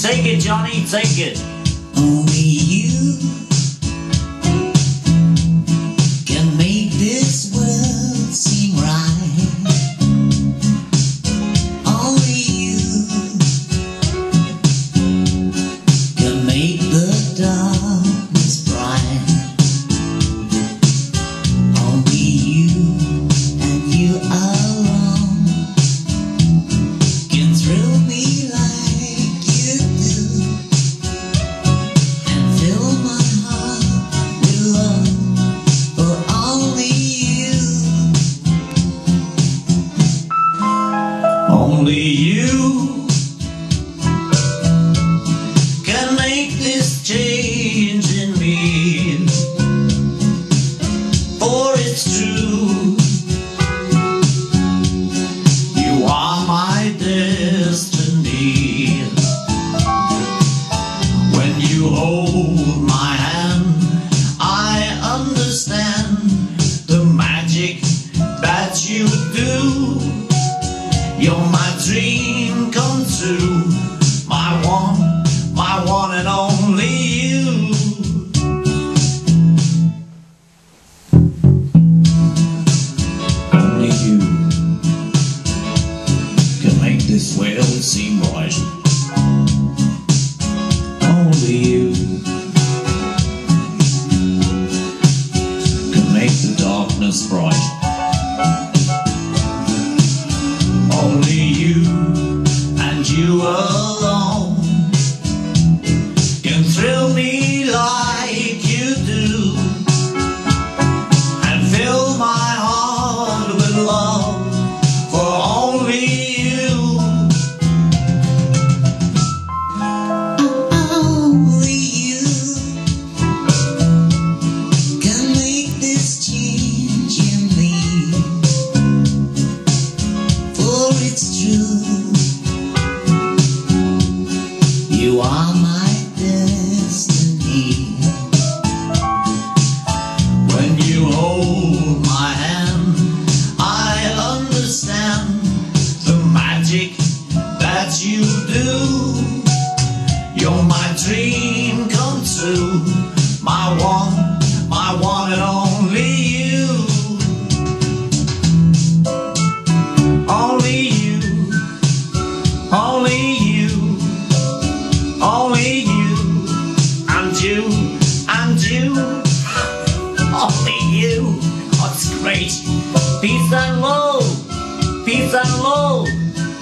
Take it, Johnny, take it. Only you. only you. dream come true. My one, my one and only you. Only you can make this world. great. Peace and love, peace and love,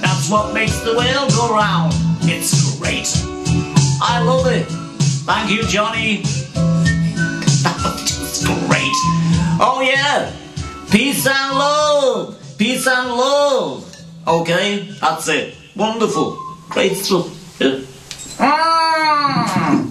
that's what makes the world go round. It's great. I love it. Thank you, Johnny. That's great. Oh yeah, peace and love, peace and love. Okay, that's it. Wonderful. Great stuff. Yeah. Mm.